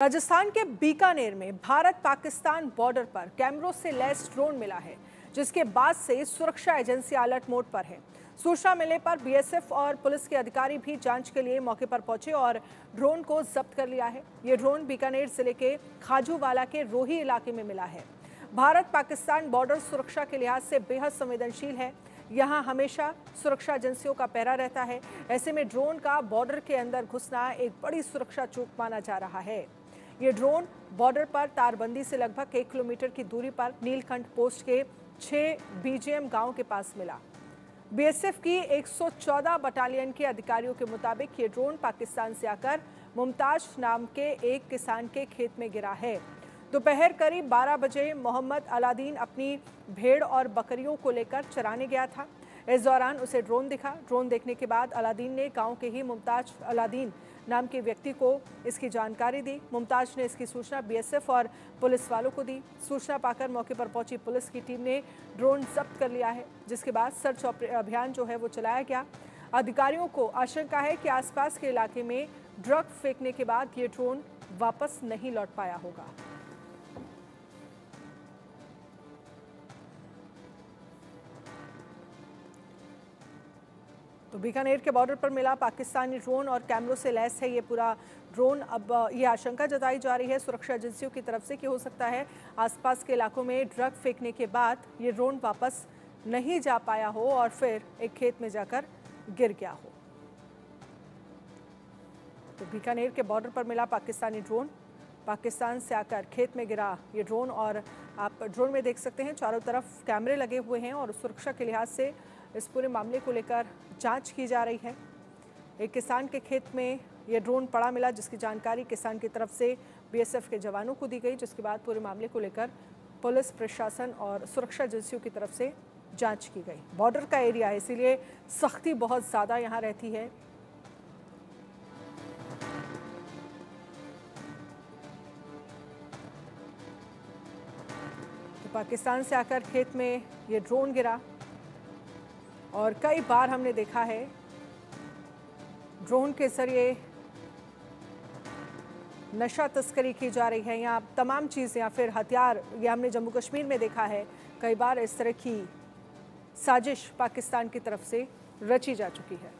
राजस्थान के बीकानेर में भारत पाकिस्तान बॉर्डर पर कैमरों से लैस ड्रोन मिला है, जिसके बाद से सुरक्षा एजेंसी अलर्ट मोड पर है। सूचना मिलने पर बीएसएफ और पुलिस के अधिकारी भी जाँच के लिए मौके पर पहुँचे और ड्रोन को जब्त कर लिया है। ये ड्रोन बीकानेर ज़िले के खाजूवाला के रोही इलाके में मिला है। भारत पाकिस्तान बॉर्डर सुरक्षा के लिहाज से बेहद संवेदनशील है। यहाँ हमेशा सुरक्षा एजेंसियों का पहरा रहता है। ऐसे में ड्रोन का बॉर्डर के अंदर घुसना एक बड़ी सुरक्षा चूक माना जा रहा है। ये ड्रोन बॉर्डर पर तारबंदी से लगभग एक किलोमीटर की दूरी पर नीलकंठ पोस्ट के छह बीजेएम गाँव के पास मिला। बीएसएफ की 114 बटालियन के अधिकारियों के मुताबिक ये ड्रोन पाकिस्तान से आकर मुमताज़ नाम के एक किसान के खेत में गिरा है। दोपहर करीब 12 बजे मोहम्मद अलादीन अपनी भेड़ और बकरियों को लेकर चराने गया था। इस दौरान उसे ड्रोन दिखा। ड्रोन देखने के बाद अलादीन ने गाँव के ही मुमताज़ अलादीन नाम के व्यक्ति को इसकी जानकारी दी। मुमताज़ ने इसकी सूचना बीएसएफ और पुलिस वालों को दी। सूचना पाकर मौके पर पहुँची पुलिस की टीम ने ड्रोन जब्त कर लिया है, जिसके बाद सर्च अभियान जो है वो चलाया गया। अधिकारियों को आशंका है कि आसपास के इलाके में ड्रग फेंकने के बाद ये ड्रोन वापस नहीं लौट पाया होगा। तो बीकानेर के बॉर्डर पर मिला पाकिस्तानी ड्रोन और कैमरों से लैस है ये पूरा ड्रोन। अब ये आशंका जताई जा रही है सुरक्षा एजेंसियों की तरफ़ से कि हो सकता है आसपास के इलाकों में ड्रग फेंकने के बाद ये ड्रोन वापस नहीं जा पाया हो और फिर एक खेत में जाकर गिर गया हो। तो बीकानेर के बॉर्डर पर मिला पाकिस्तानी ड्रोन। पाकिस्तान से आकर खेत में गिरा ये ड्रोन और आप ड्रोन में देख सकते हैं, चारों तरफ़ कैमरे लगे हुए हैं और सुरक्षा के लिहाज से इस पूरे मामले को लेकर जाँच की जा रही है। एक किसान के खेत में ये ड्रोन पड़ा मिला, जिसकी जानकारी किसान की तरफ़ से बीएसएफ के जवानों को दी गई, जिसके बाद पूरे मामले को लेकर पुलिस, प्रशासन और सुरक्षा एजेंसियों की तरफ़ से जाँच की गई। बॉर्डर का एरिया है, इसीलिए सख्ती बहुत ज़्यादा यहाँ रहती है। तो पाकिस्तान से आकर खेत में ये ड्रोन गिरा। और कई बार हमने देखा है ड्रोन के ज़रिए नशा तस्करी की जा रही है या तमाम चीज़ या फिर हथियार, ये हमने जम्मू कश्मीर में देखा है। कई बार इस तरह की साजिश पाकिस्तान की तरफ़ से रची जा चुकी है।